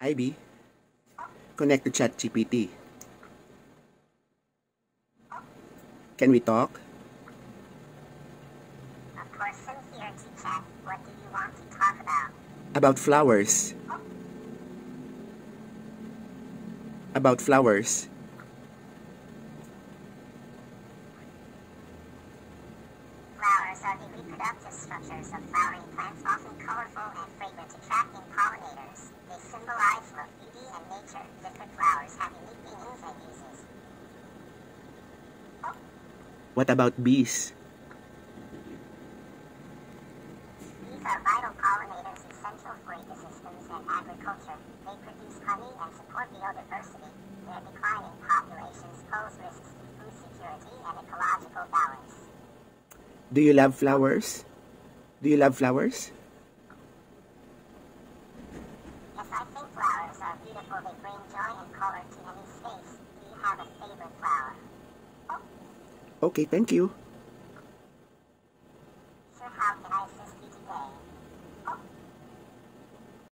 Aibi, connect to ChatGPT. Can we talk? Here. What do you want to talk about? About flowers. About flowers. Flowers are the reproductive structures of flowering plants, often and. Different flowers have unique meanings and uses. What about bees? These are vital pollinators essential for ecosystems and agriculture. They produce honey and support biodiversity. Their declining populations pose risks to food security and ecological balance. Do you love flowers? Do you love flowers? Think flowers are beautiful. They bring joy and color to any space. Do you have a favorite flower? Okay, thank you. Sure, how can I assist you today?